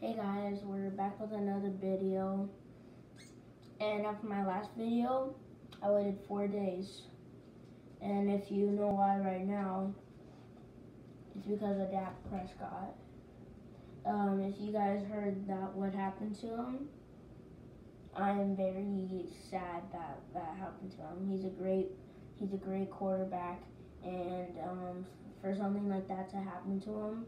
Hey guys, we're back with another video. And after my last video, I waited four days. And if you know why right now, it's because of Dak Prescott. Um, if you guys heard that what happened to him, I am very sad that that happened to him. He's a great, he's a great quarterback, and um, for something like that to happen to him,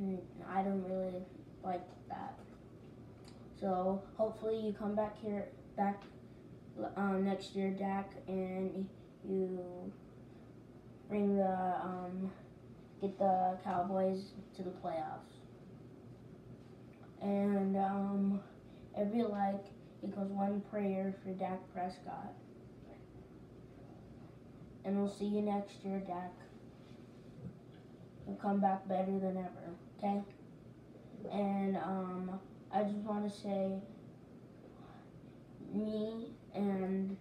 mm, I don't really like that. So hopefully you come back here, back um, next year, Dak, and you bring the um, get the Cowboys to the playoffs. And um, every like equals one prayer for Dak Prescott. And we'll see you next year, Dak. We'll come back better than ever, okay? And um, I just want to say, me and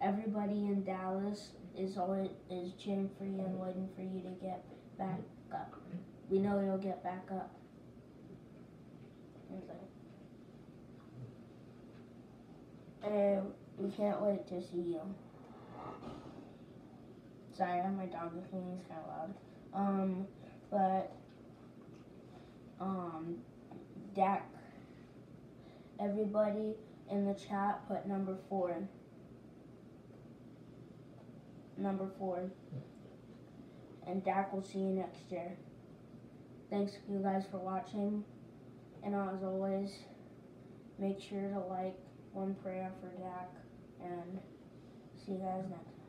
everybody in Dallas is always is cheering for you and waiting for you to get back up. We know you'll get back up. And we can't wait to see you. Sorry, my dog is being kind of loud. Um, but um, Dak, everybody in the chat put number four. Number four. And Dak will see you next year. Thanks you guys for watching. And as always, make sure to like one prayer for Dak and see you guys next